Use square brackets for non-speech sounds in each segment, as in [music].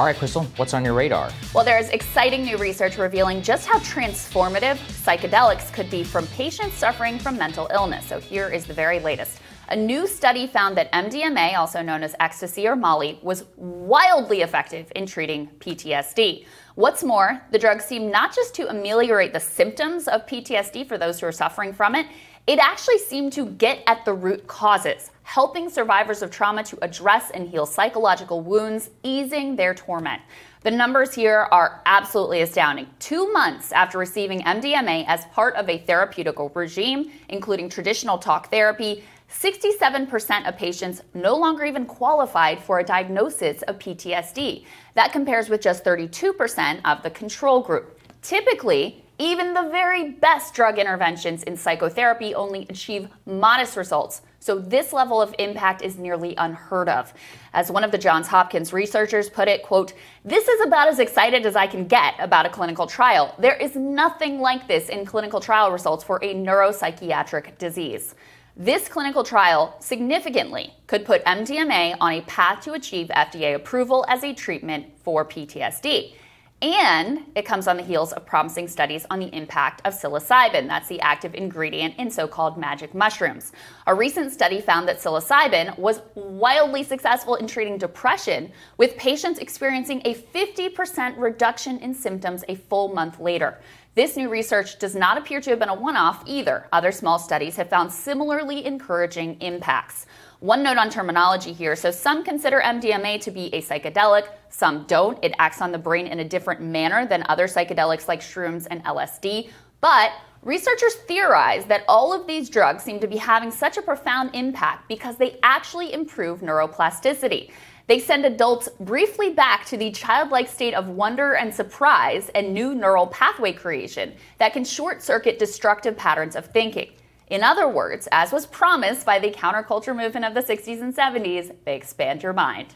All right, Krystal, what's on your radar? Well, there's exciting new research revealing just how transformative psychedelics could be from patients suffering from mental illness. So here is the very latest. A new study found that MDMA, also known as ecstasy or Molly, was wildly effective in treating PTSD. What's more, the drug seemed not just to ameliorate the symptoms of PTSD for those who are suffering from it, it actually seemed to get at the root causes, helping survivors of trauma to address and heal psychological wounds, easing their torment. The numbers here are absolutely astounding. Two months after receiving MDMA as part of a therapeutical regime, including traditional talk therapy, 67% of patients no longer even qualified for a diagnosis of PTSD. That compares with just 32% of the control group. Typically, even the very best drug interventions in psychotherapy only achieve modest results. So this level of impact is nearly unheard of. As one of the Johns Hopkins researchers put it, quote, "This is about as excited as I can get about a clinical trial. There is nothing like this in clinical trial results for a neuropsychiatric disease." This clinical trial significantly could put MDMA on a path to achieve FDA approval as a treatment for PTSD. And it comes on the heels of promising studies on the impact of psilocybin. That's the active ingredient in so called magic mushrooms. A recent study found that psilocybin was wildly successful in treating depression, with patients experiencing a 50% reduction in symptoms a full month later. This new research does not appear to have been a one off either. Other small studies have found similarly encouraging impacts. One note on terminology here. So, some consider MDMA to be a psychedelic, some don't. It acts on the brain in a different manner than other psychedelics like shrooms and LSD. But researchers theorize that all of these drugs seem to be having such a profound impact because they actually improve neuroplasticity. They send adults briefly back to the childlike state of wonder and surprise and new neural pathway creation that can short circuit destructive patterns of thinking. In other words, as was promised by the counterculture movement of the 60s and 70s, they expand your mind.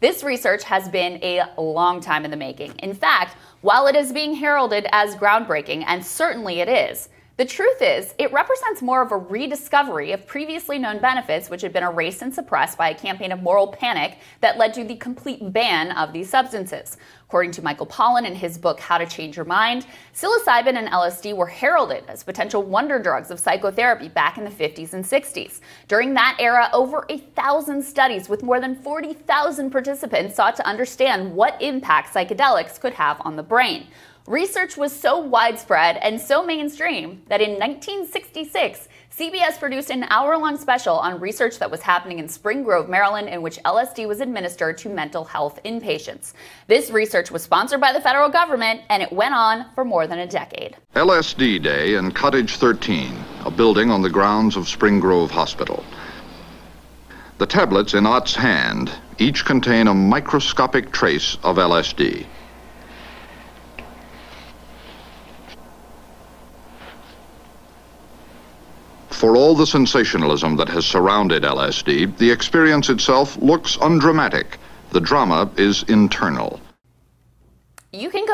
This research has been a long time in the making. In fact, while it is being heralded as groundbreaking, and certainly it is, the truth is, it represents more of a rediscovery of previously known benefits which had been erased and suppressed by a campaign of moral panic that led to the complete ban of these substances. According to Michael Pollan in his book How to Change Your Mind, psilocybin and LSD were heralded as potential wonder drugs of psychotherapy back in the 50s and 60s. During that era, over a thousand studies with more than 40,000 participants sought to understand what impact psychedelics could have on the brain. Research was so widespread and so mainstream that in 1966, CBS produced an hour long special on research that was happening in Spring Grove, Maryland, in which LSD was administered to mental health inpatients. This research was sponsored by the federal government and it went on for more than a decade. LSD Day in Cottage 13, a building on the grounds of Spring Grove Hospital. The tablets in Ott's hand each contain a microscopic trace of LSD. For all the sensationalism that has surrounded LSD, the experience itself looks undramatic. The drama is internal.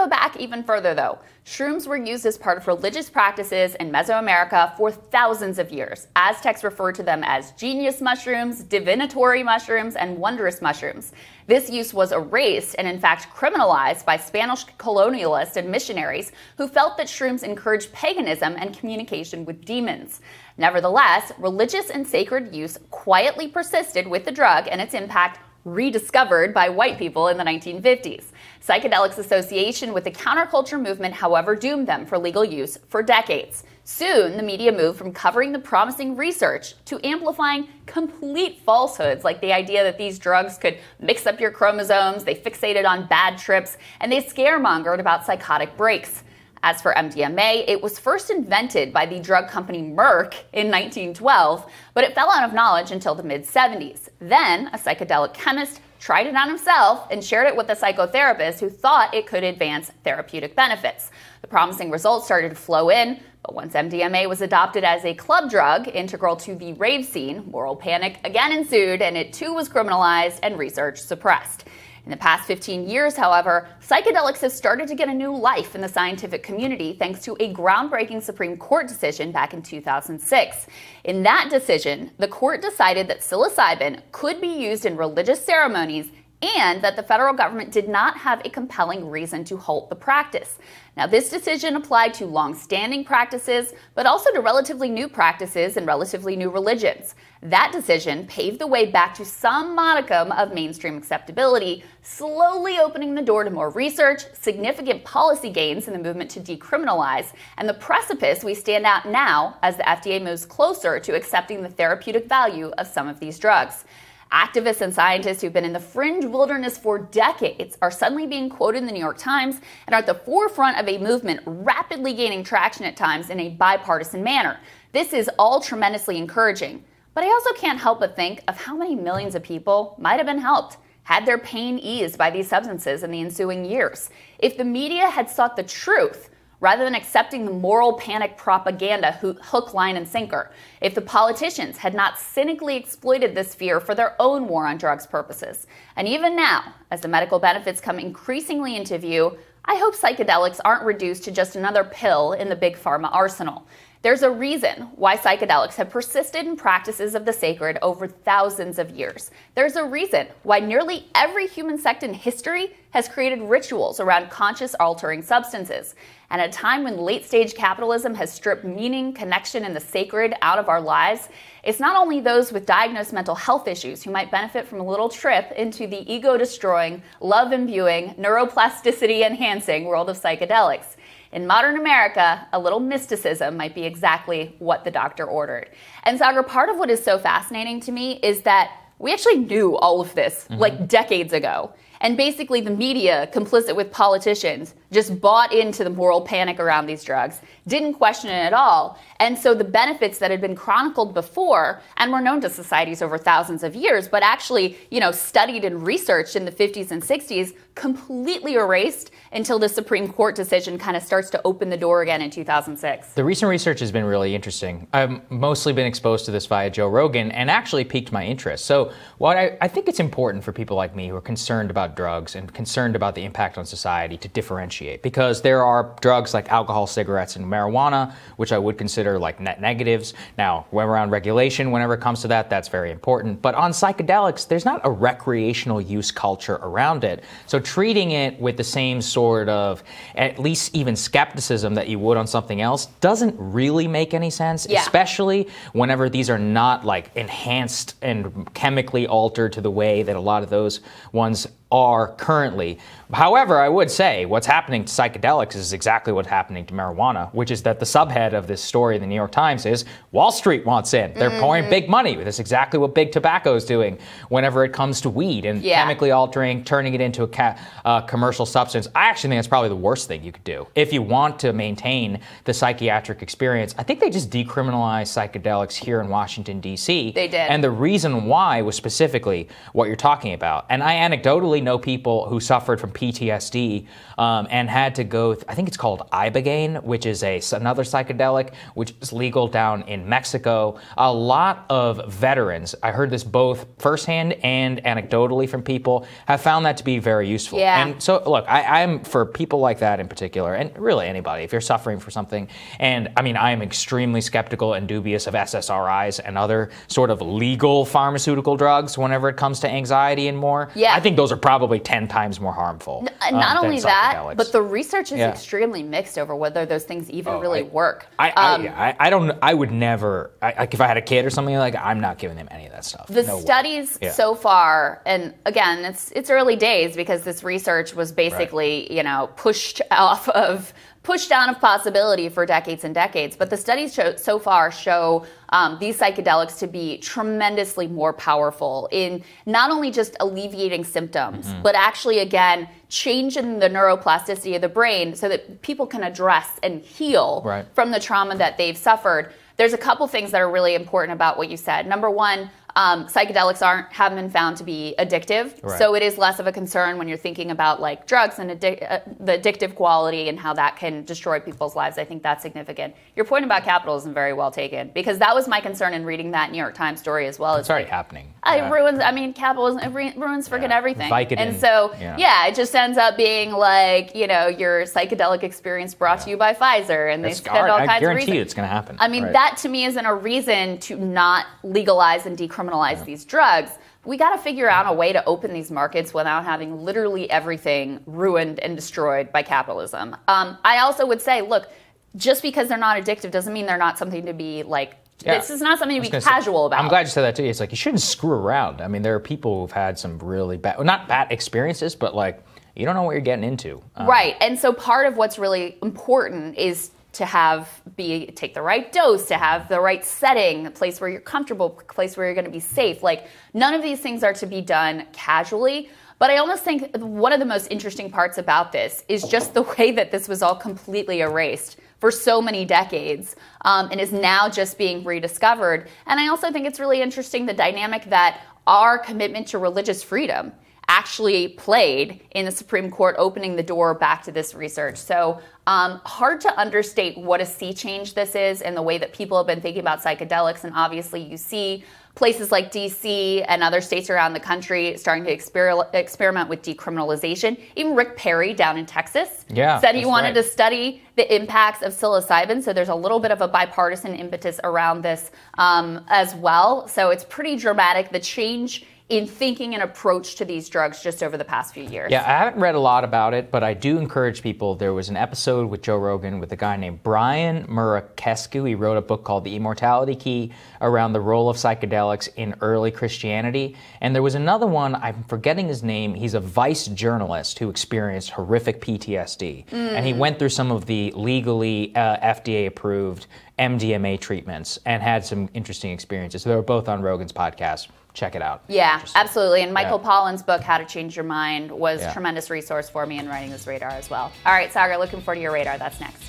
Go back even further, though. Shrooms were used as part of religious practices in Mesoamerica for thousands of years. Aztecs referred to them as genius mushrooms, divinatory mushrooms, and wondrous mushrooms. This use was erased and, in fact, criminalized by Spanish colonialists and missionaries who felt that shrooms encouraged paganism and communication with demons. Nevertheless, religious and sacred use quietly persisted with the drug and its impact rediscovered by white people in the 1950s. Psychedelics' association with the counterculture movement, however, doomed them for legal use for decades. Soon, the media moved from covering the promising research to amplifying complete falsehoods, like the idea that these drugs could mix up your chromosomes, they fixated on bad trips, and they scaremongered about psychotic breaks. As for MDMA, it was first invented by the drug company Merck in 1912, but it fell out of knowledge until the mid 70s. Then, a psychedelic chemist tried it on himself and shared it with a psychotherapist who thought it could advance therapeutic benefits. The promising results started to flow in, but once MDMA was adopted as a club drug integral to the rave scene, moral panic again ensued and it too was criminalized and research suppressed. In the past 15 years, however, psychedelics have started to get a new life in the scientific community thanks to a groundbreaking Supreme Court decision back in 2006. In that decision, the court decided that psilocybin could be used in religious ceremonies and that the federal government did not have a compelling reason to halt the practice. Now, this decision applied to long-standing practices, but also to relatively new practices and relatively new religions. That decision paved the way back to some modicum of mainstream acceptability, slowly opening the door to more research, significant policy gains in the movement to decriminalize, and the precipice we stand at now as the FDA moves closer to accepting the therapeutic value of some of these drugs. Activists and scientists who've been in the fringe wilderness for decades are suddenly being quoted in the New York Times and are at the forefront of a movement rapidly gaining traction at times in a bipartisan manner. This is all tremendously encouraging. But I also can't help but think of how many millions of people might have been helped had their pain eased by these substances in the ensuing years. If the media had sought the truth, rather than accepting the moral panic propaganda hook, line, and sinker. If the politicians had not cynically exploited this fear for their own war on drugs purposes. And even now, as the medical benefits come increasingly into view, I hope psychedelics aren't reduced to just another pill in the big pharma arsenal. There's a reason why psychedelics have persisted in practices of the sacred over thousands of years. There's a reason why nearly every human sect in history has created rituals around conscious altering substances. And at a time when late stage capitalism has stripped meaning, connection, and the sacred out of our lives, it's not only those with diagnosed mental health issues who might benefit from a little trip into the ego destroying, love imbuing, neuroplasticity enhancing world of psychedelics. In modern America, a little mysticism might be exactly what the doctor ordered. And Saagar, part of what is so fascinating to me is that we actually knew all of this mm-hmm. like decades ago. And basically, the media, complicit with politicians, just bought into the moral panic around these drugs, didn't question it at all. And so the benefits that had been chronicled before and were known to societies over thousands of years, but actually, you know, studied and researched in the 50s and 60s, completely erased until the Supreme Court decision kind of starts to open the door again in 2006. The recent research has been really interesting. I've mostly been exposed to this via Joe Rogan and actually piqued my interest. So, what I, I think it's important for people like me who are concerned about drugs and concerned about the impact on society to differentiate because there are drugs like alcohol, cigarettes, and marijuana, which I would consider like net negatives. Now, when around regulation, whenever it comes to that, that's very important. But on psychedelics, there's not a recreational use culture around it. So treating it with the same sort of, at least even skepticism that you would on something else, doesn't really make any sense, yeah. especially whenever these are not like enhanced and chemically altered to the way that a lot of those ones are currently. However, I would say what's happening to psychedelics is exactly what's happening to marijuana, which is that the subhead of this story in the New York Times is Wall Street wants in. They're mm-hmm. pouring big money. That's exactly what big tobacco is doing whenever it comes to weed and yeah. chemically altering, turning it into a ca- uh, commercial substance. I actually think that's probably the worst thing you could do. If you want to maintain the psychiatric experience, I think they just decriminalized psychedelics here in Washington, D.C. They did. And the reason why was specifically what you're talking about. And I anecdotally know people who suffered from PTSD um, and had to go. I think it's called ibogaine, which is a another psychedelic, which is legal down in Mexico. A lot of veterans, I heard this both firsthand and anecdotally from people, have found that to be very useful. Yeah. And so, look, I, I'm for people like that in particular, and really anybody, if you're suffering for something, and I mean, I am extremely skeptical and dubious of SSRIs and other sort of legal pharmaceutical drugs whenever it comes to anxiety and more. Yeah. I think those are probably 10 times more harmful. N- not um, only that, but the research is yeah. extremely mixed over whether those things even oh, really I, work. I, um, I, I, don't, I would never, like if I had a kid or something like I'm not giving them any of that stuff. The no studies yeah. so far, and again, it's, it's early days because this research was basically, right. you know, pushed [laughs] off of pushed down of possibility for decades and decades. But the studies show, so far show um, these psychedelics to be tremendously more powerful in not only just alleviating symptoms, mm-hmm. but actually, again, changing the neuroplasticity of the brain so that people can address and heal right. from the trauma that they've suffered. There's a couple things that are really important about what you said. Number one, um, psychedelics aren't haven't been found to be addictive, right. so it is less of a concern when you're thinking about like drugs and addic- uh, the addictive quality and how that can destroy people's lives. I think that's significant. Your point about capitalism very well taken because that was my concern in reading that New York Times story as well. It's already like, happening. It ruins. I mean, capitalism it ruins freaking yeah. everything. Vicodin, and so yeah. yeah. it just ends up being like you know your psychedelic experience brought yeah. to you by Pfizer, and they spend all kinds of reasons. I guarantee it's going to happen. I mean, right. that to me isn't a reason to not legalize and decriminalize criminalize yeah. these drugs. we got to figure out a way to open these markets without having literally everything ruined and destroyed by capitalism. Um, I also would say, look, just because they're not addictive doesn't mean they're not something to be like. Yeah. This is not something to be gonna say- casual about. I'm glad you said that too. It's like you shouldn't screw around. I mean, there are people who've had some really bad, well, not bad experiences, but like you don't know what you're getting into. Um, Right. And so part of what's really important is to have be take the right dose, to have the right setting, a place where you're comfortable, a place where you're going to be safe. Like none of these things are to be done casually. But I almost think one of the most interesting parts about this is just the way that this was all completely erased for so many decades um, and is now just being rediscovered. And I also think it's really interesting the dynamic that our commitment to religious freedom actually played in the Supreme Court, opening the door back to this research. So, um, hard to understate what a sea change this is and the way that people have been thinking about psychedelics. And obviously, you see places like DC and other states around the country starting to exper- experiment with decriminalization. Even Rick Perry down in Texas Yeah, said he wanted right. to study the impacts of psilocybin. So there's a little bit of a bipartisan impetus around this um, as well. So it's pretty dramatic the change in thinking and approach to these drugs just over the past few years. Yeah, I haven't read a lot about it, but I do encourage people. There was an episode with Joe Rogan with a guy named Brian Muraresku. He wrote a book called The Immortality Key around the role of psychedelics in early Christianity. And there was another one, I'm forgetting his name. He's a vice journalist who experienced horrific PTSD. And he went through some of the legally uh, FDA approved MDMA treatments and had some interesting experiences. So they were both on Rogan's podcast. Check it out. Yeah, absolutely. And Michael Yeah. Pollan's book, How to Change Your Mind, was Yeah. a tremendous resource for me in writing this radar as well. All right, Saagar, looking forward to your radar. That's next.